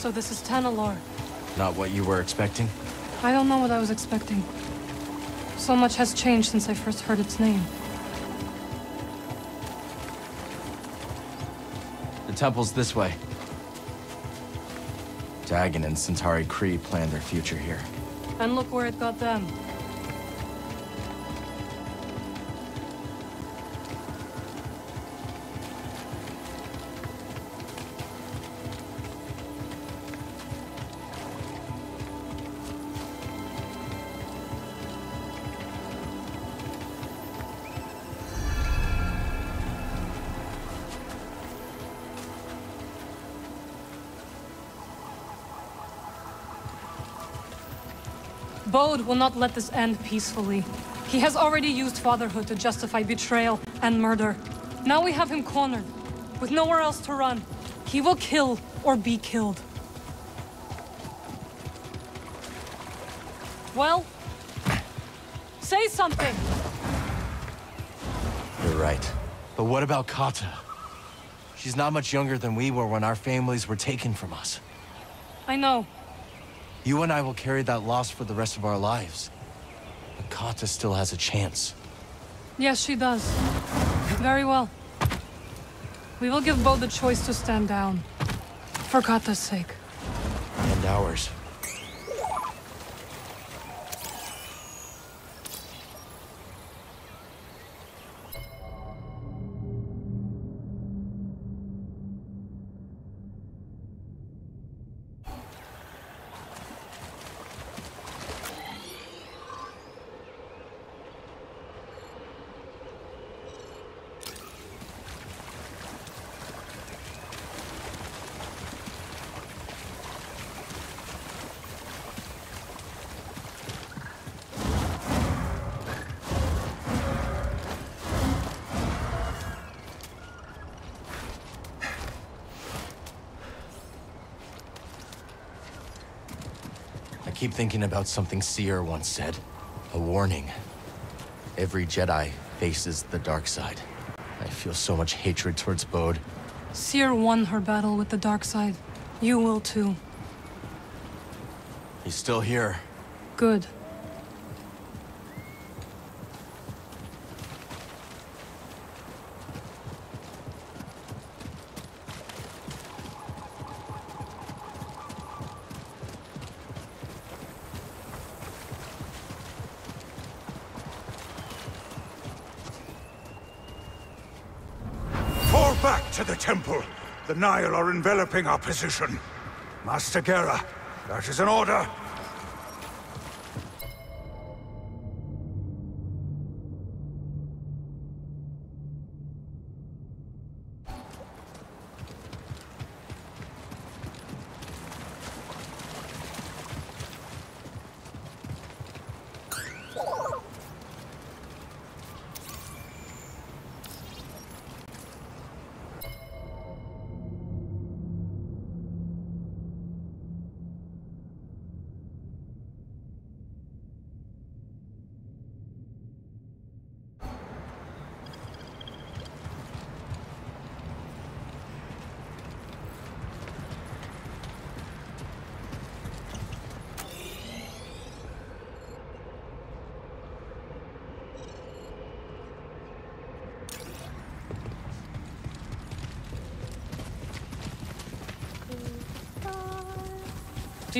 So this is Tanalorr. Not what you were expecting? I don't know what I was expecting. So much has changed since I first heard its name. The temple's this way. Dagan and Santari Khri planned their future here. And look where it got them. Bode will not let this end peacefully. He has already used fatherhood to justify betrayal and murder. Now we have him cornered, with nowhere else to run. He will kill or be killed. Well, say something! You're right. But what about Kata? She's not much younger than we were when our families were taken from us. I know. You and I will carry that loss for the rest of our lives. But Kata still has a chance. Yes, she does. Very well. We will give Bo the choice to stand down. For Kata's sake. And ours. Keep thinking about something Cere once said. A warning. Every Jedi faces the dark side. I feel so much hatred towards Bode. Cere won her battle with the dark side. You will too. He's still here. Good. Fall back to the temple. The Nile are enveloping our position. Master Gera, that is an order.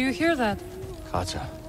Do you hear that? Kata.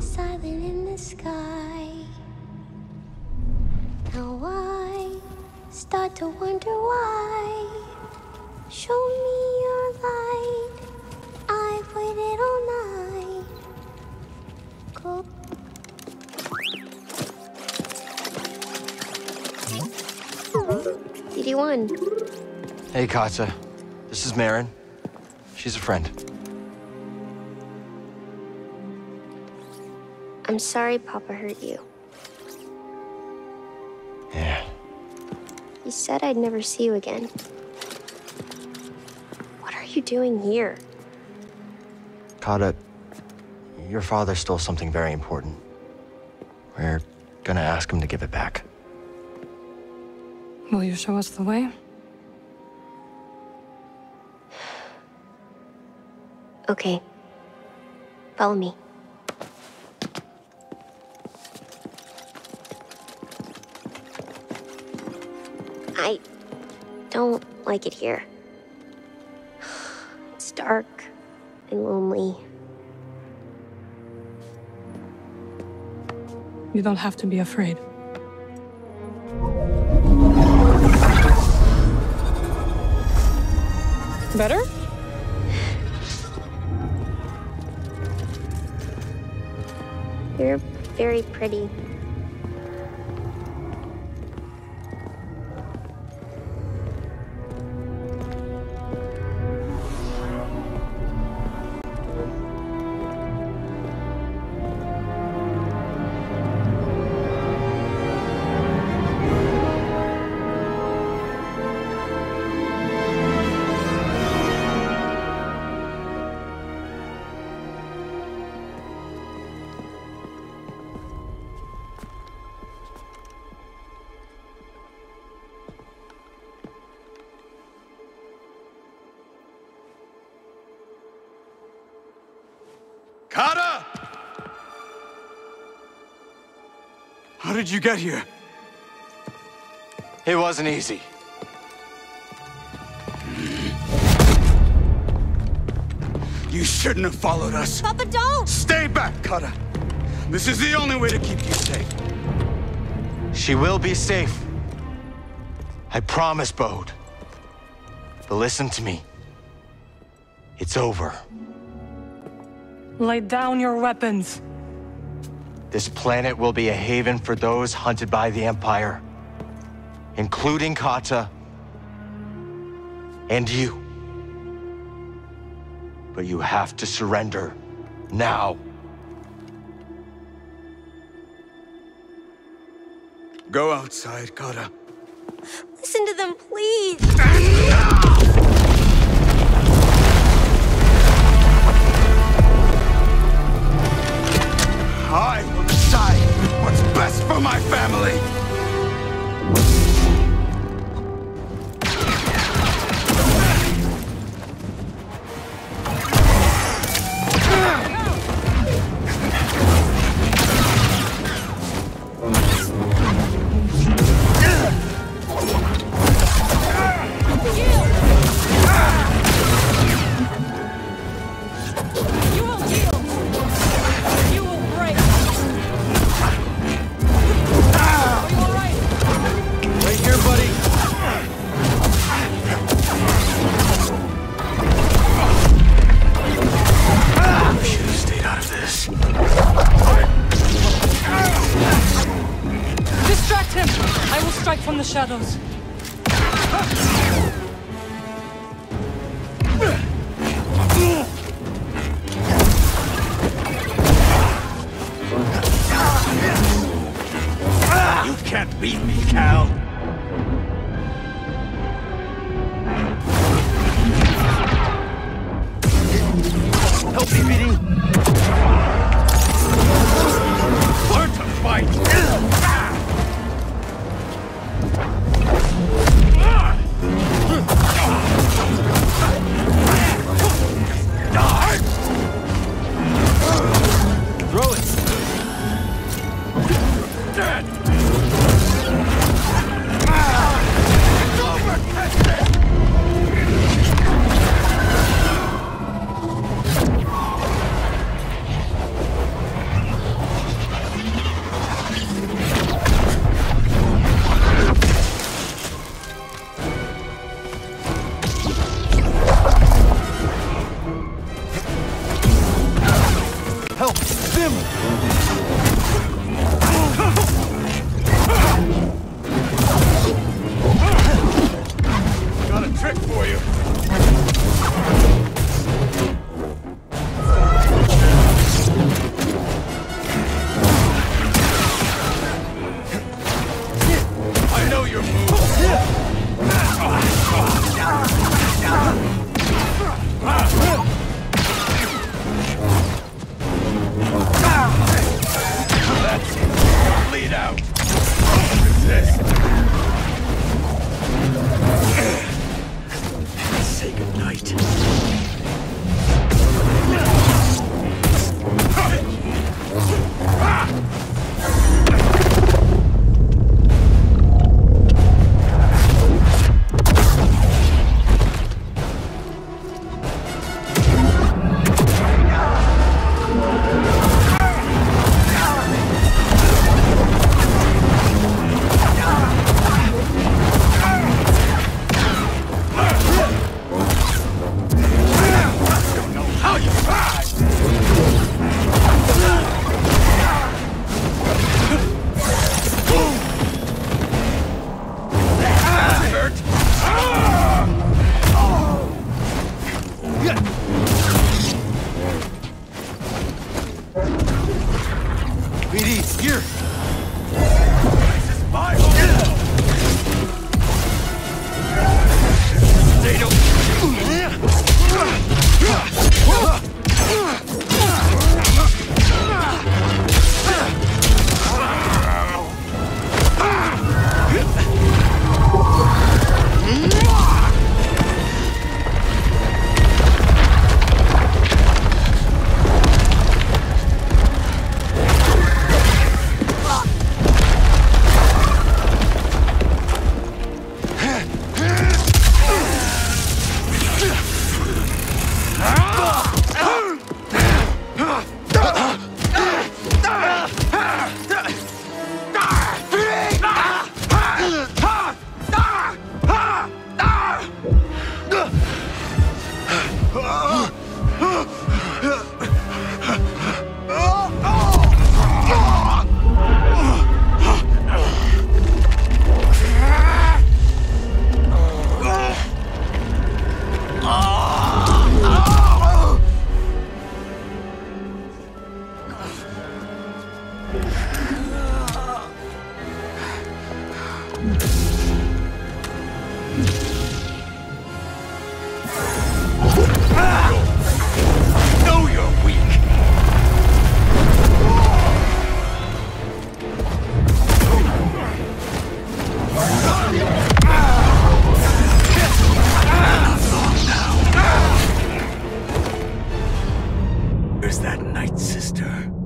silent in the sky. Now I start to wonder why. Show me your light. I've BD-1. Hey, Kata. This is Merrin. She's a friend. I'm sorry Papa hurt you. Yeah. He said I'd never see you again. What are you doing here? Kata, your father stole something very important. We're gonna ask him to give it back. Will you show us the way? Okay. Follow me. Like it here. It's dark and lonely. You don't have to be afraid. Better? You're very pretty. Kata! How did you get here? It wasn't easy. You shouldn't have followed us. Papa, don't! Stay back, Kata. This is the only way to keep you safe. She will be safe. I promise, Bode. But listen to me. It's over. Lay down your weapons. This planet will be a haven for those hunted by the Empire, including Kata and you. But you have to surrender now. Go outside, Kata. Listen to them, please! I will decide what's best for my family. olsun. PD, here! This is. Where's that night sister.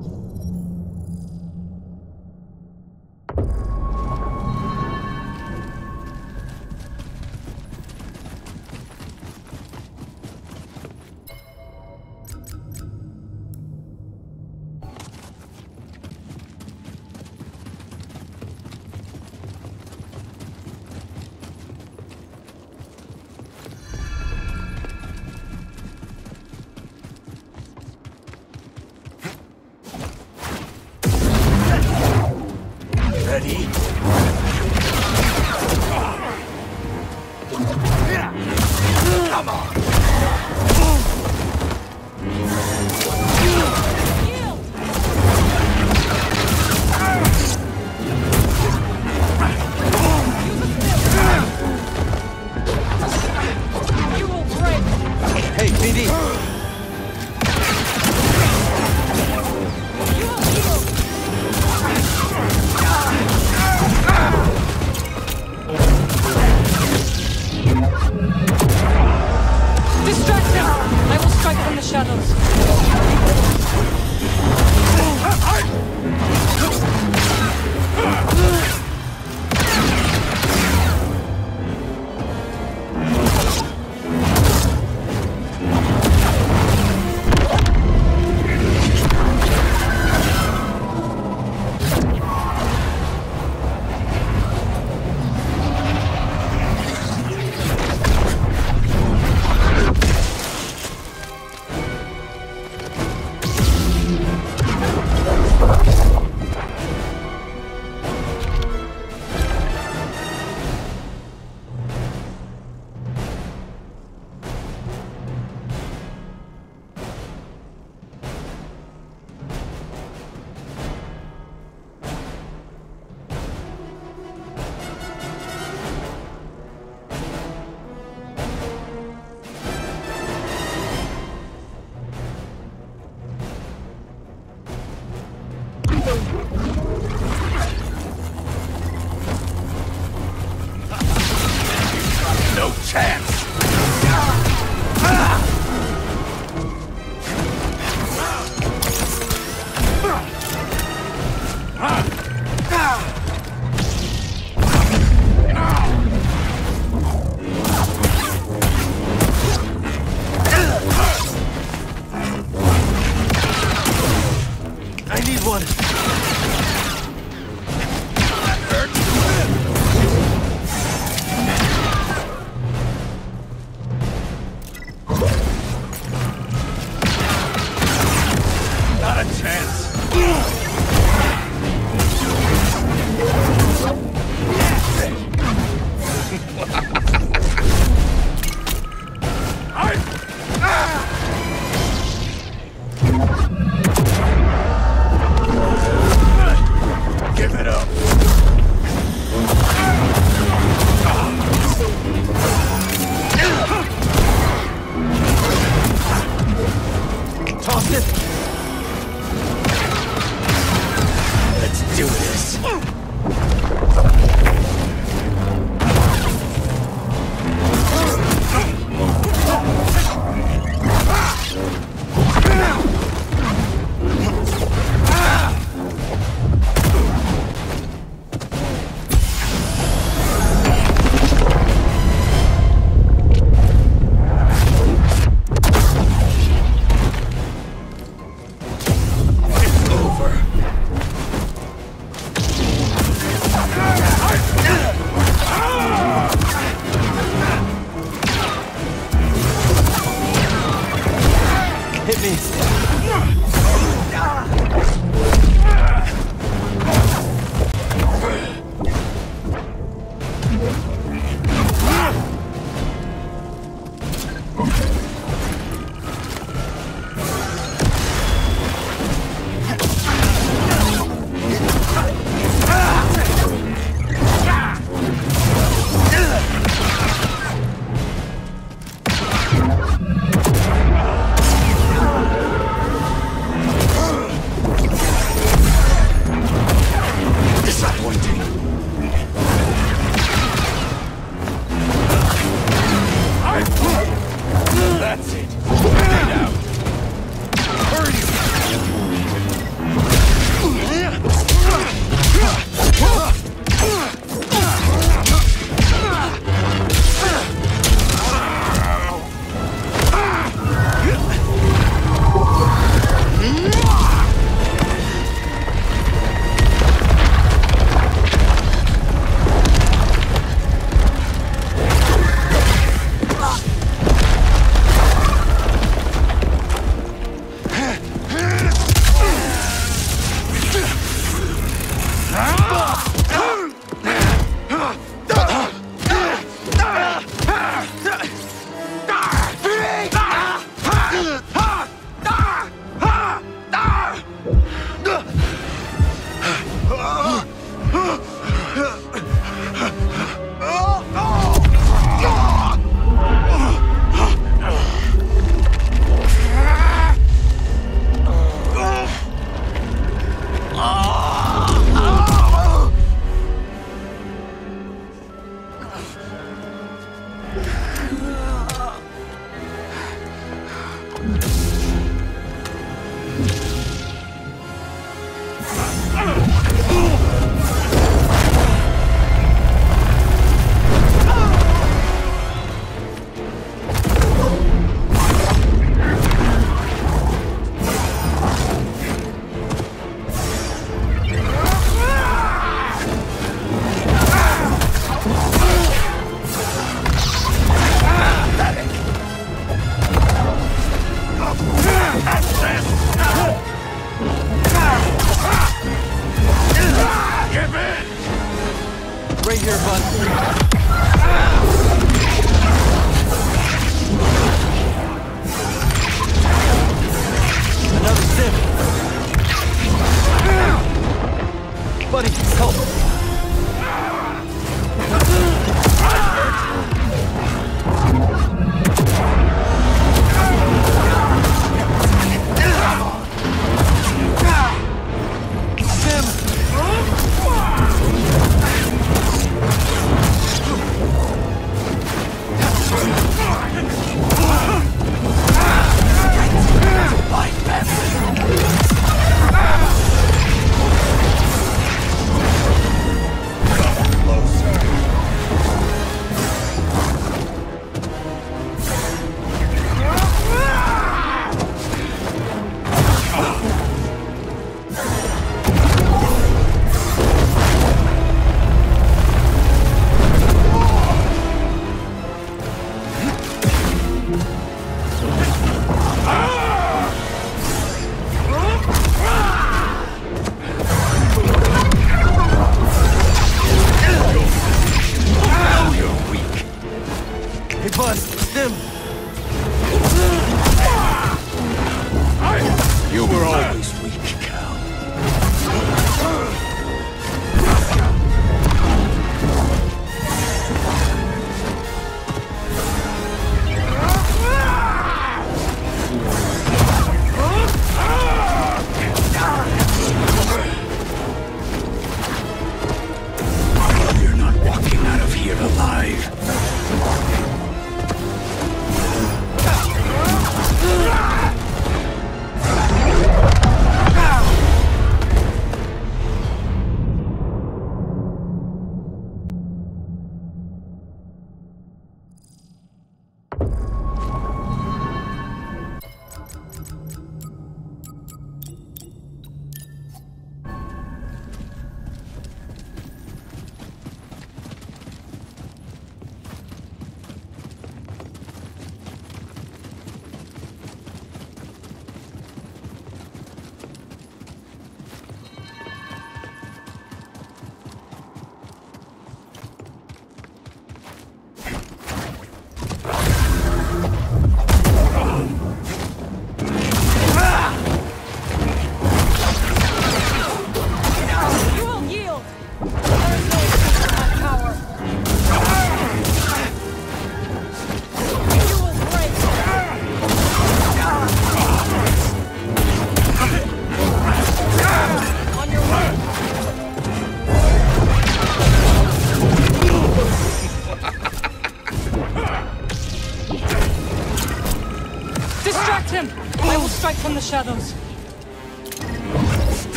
Хачадом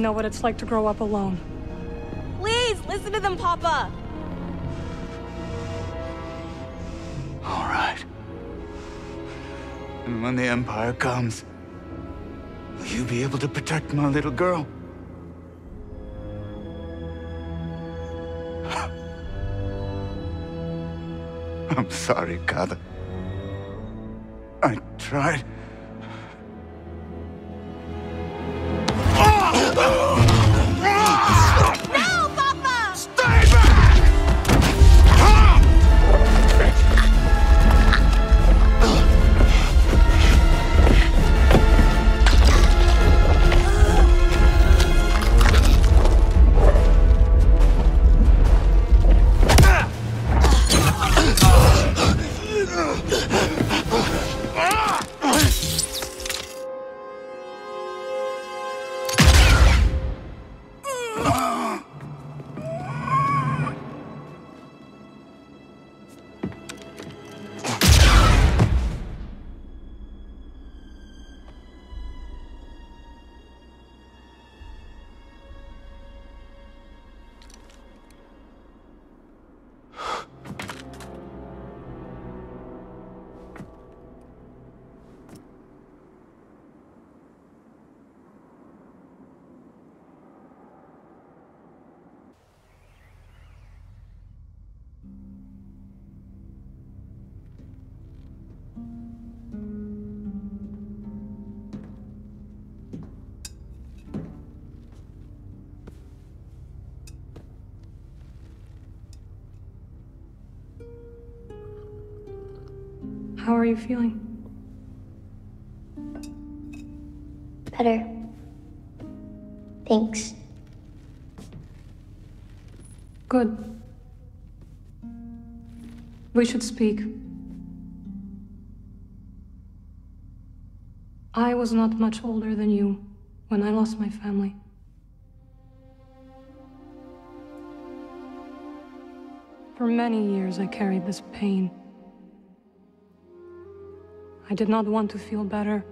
know what it's like to grow up alone. Please, listen to them, Papa. All right. And when the Empire comes, will you be able to protect my little girl? I'm sorry, Kata. How are you feeling? Better. Thanks. Good. We should speak. I was not much older than you when I lost my family. For many years, I carried this pain. I did not want to feel better.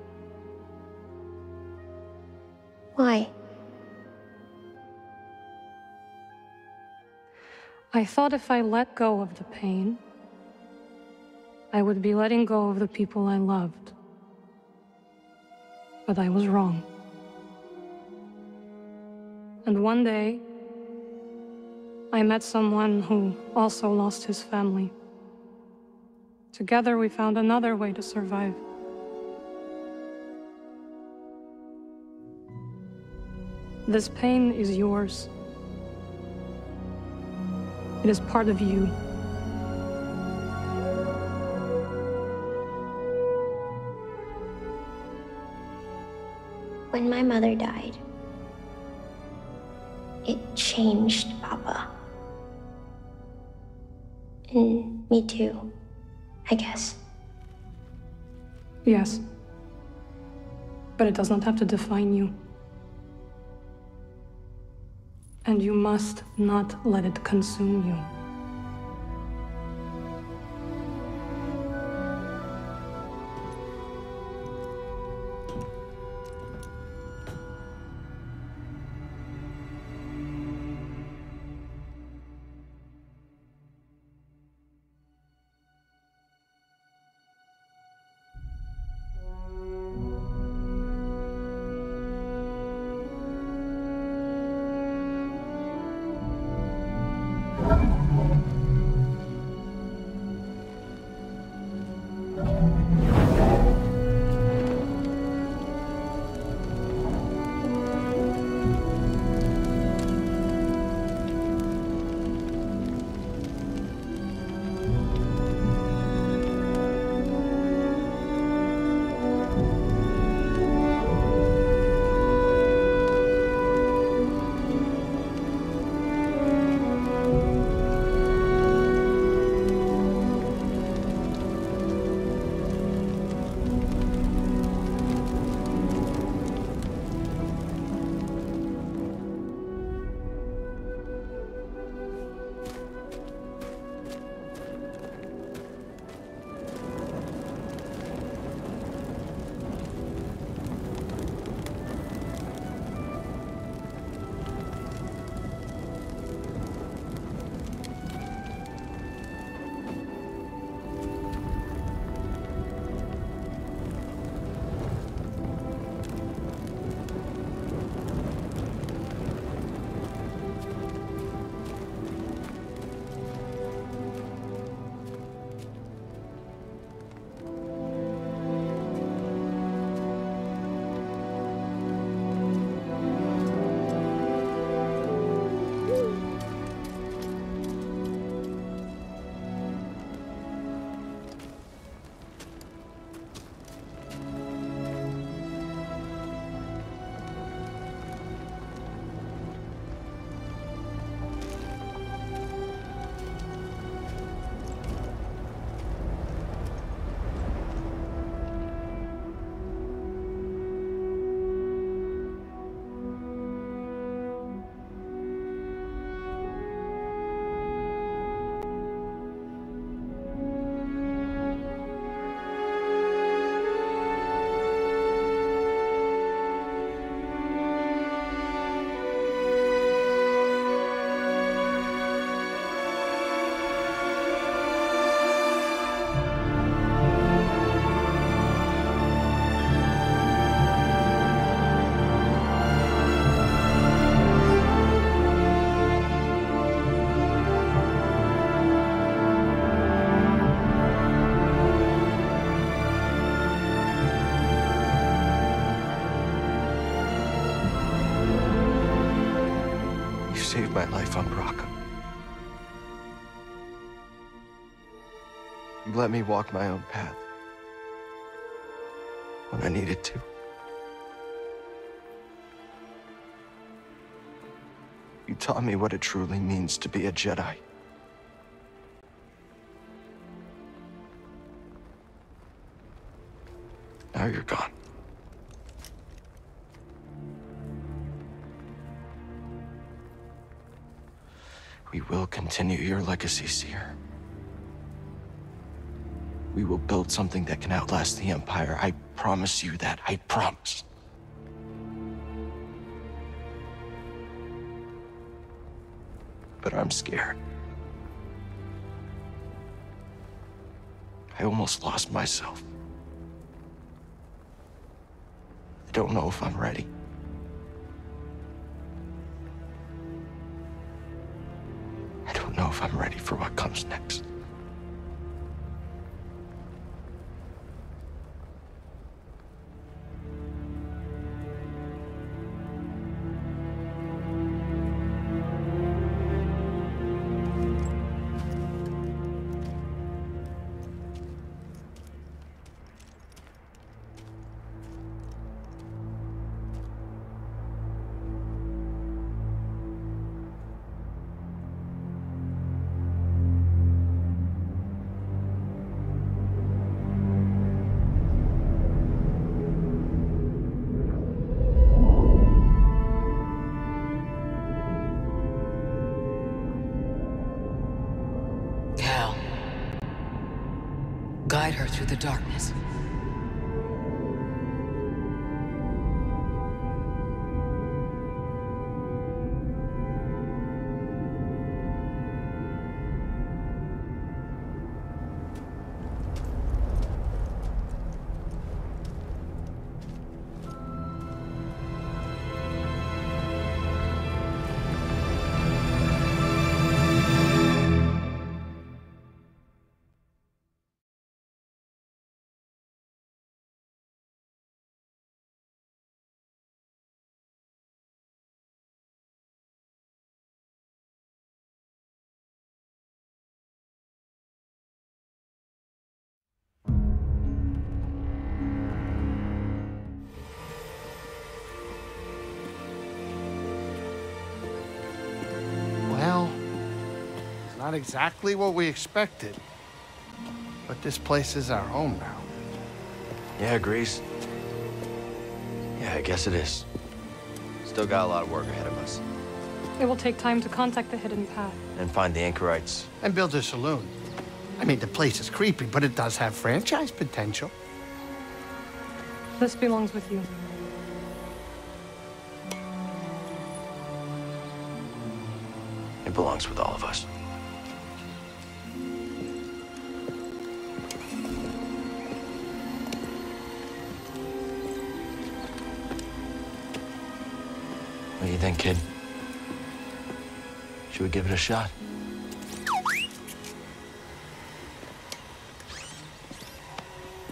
Why? I thought if I let go of the pain, I would be letting go of the people I loved. But I was wrong. And one day, I met someone who also lost his family. Together, we found another way to survive. This pain is yours. It is part of you. When my mother died, it changed Papa. And me too, I guess. Yes. But it does not have to define you. And you must not let it consume you. Let me walk my own path. when I needed to. You taught me what it truly means to be a Jedi. Now you're gone. We will continue your legacy, Cere. We will build something that can outlast the Empire. I promise you that. I promise. But I'm scared. I almost lost myself. I don't know if I'm ready. I don't know if I'm ready for what comes next. Not exactly what we expected. But this place is our home now. Yeah, Greez. Yeah, I guess it is. Still got a lot of work ahead of us. It will take time to contact the hidden path. And find the anchorites. And build a saloon. I mean, the place is creepy, but it does have franchise potential. This belongs with you. It belongs with all of us. You think, kid? Should we give it a shot?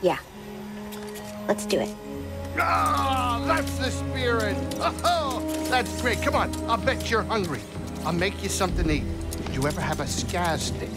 Yeah. Let's do it. Ah, that's the spirit. Oh, that's great. Come on, I'll bet you're hungry. I'll make you something to eat. Did you ever have a scaz stick?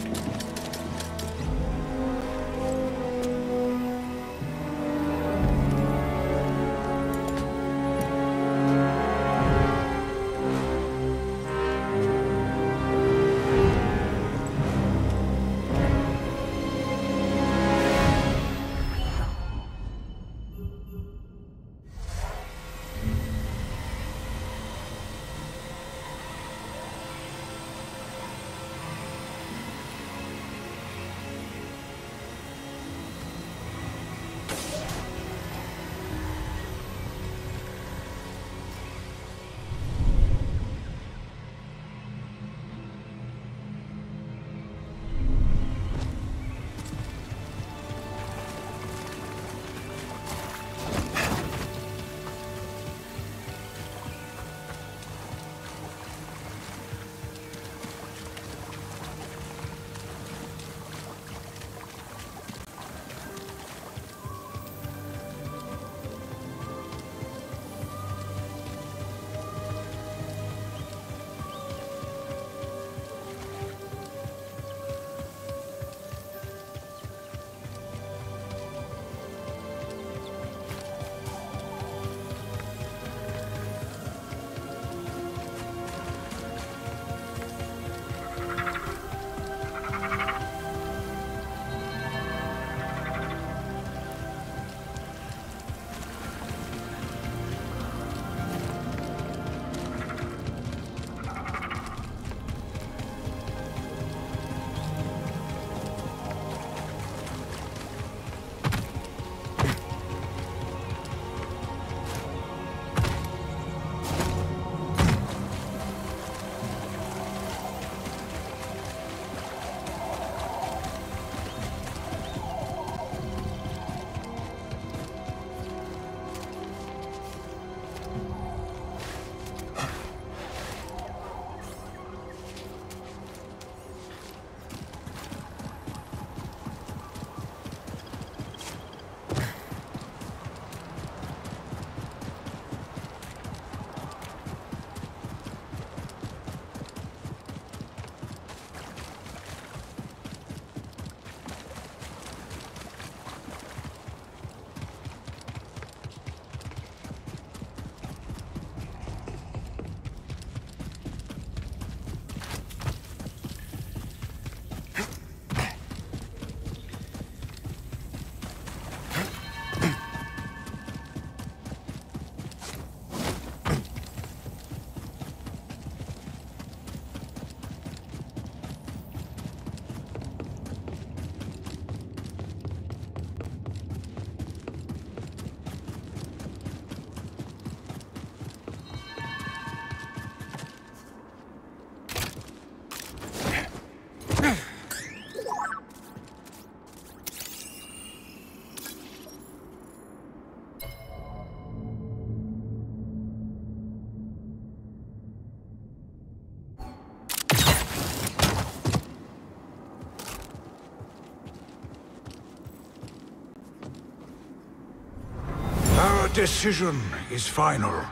Decision is final.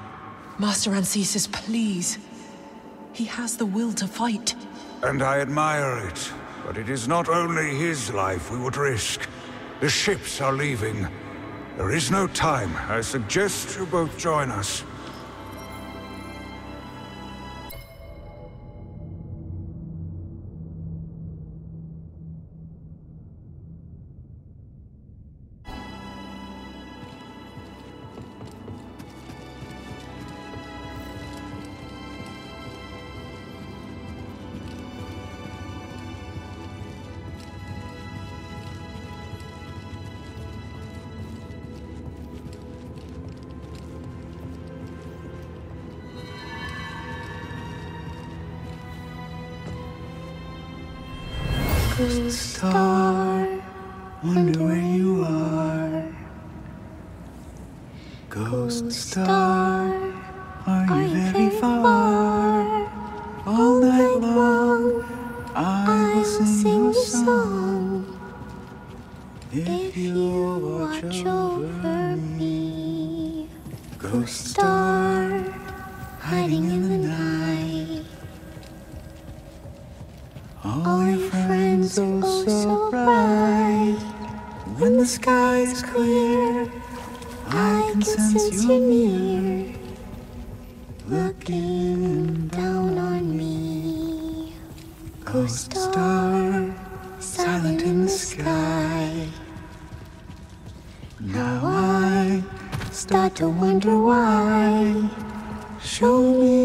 Master Ancesis, please. He has the will to fight. And I admire it. But it is not only his life we would risk. The ships are leaving. There is no time. I suggest you both join us. Ghost star, silent in the sky. Now I start to wonder why. Show me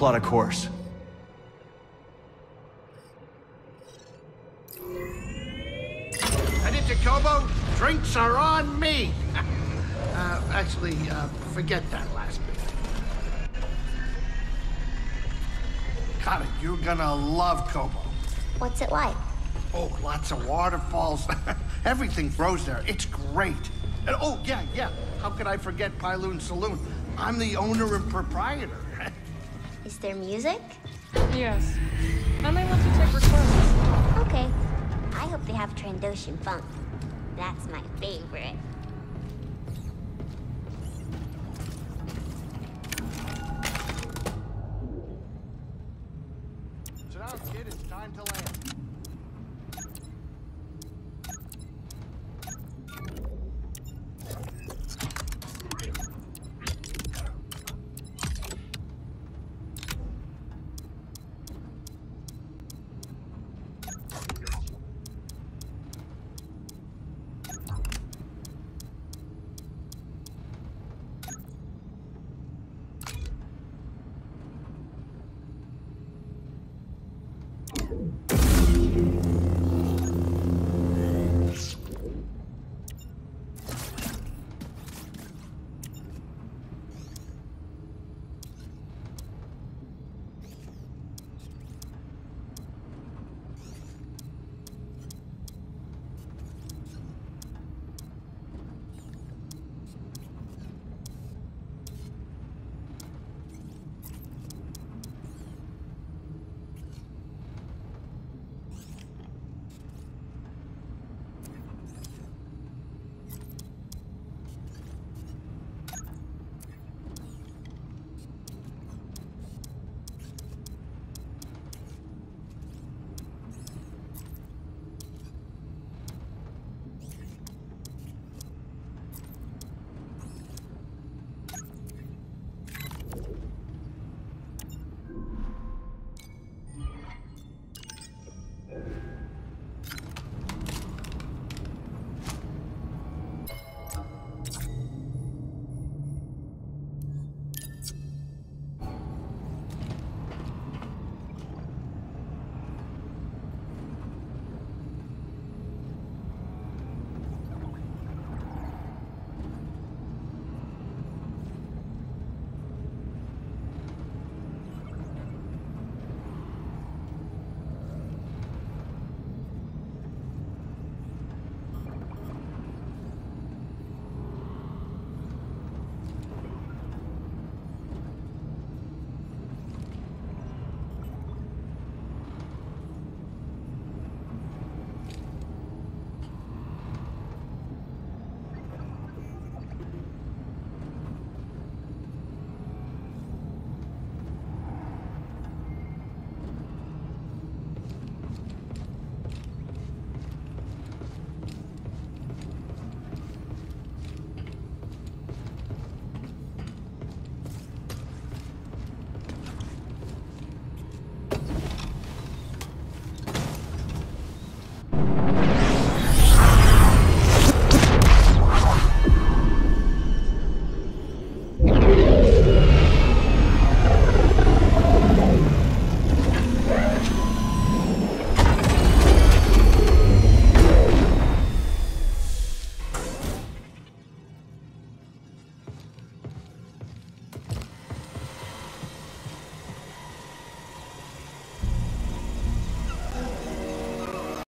plot a course. Headed to Koboh? Drinks are on me! uh, actually, uh, forget that last bit. Got it. You're gonna love Koboh. What's it like? Oh, lots of waterfalls. Everything grows there. It's great. And oh, yeah, yeah. How could I forget Pyloon Saloon? I'm the owner and proprietor. Is there music? Yes. And I want to take requests. Okay. I hope they have Trandoshan funk. That's my favorite. Sit down, kid. It's time to land.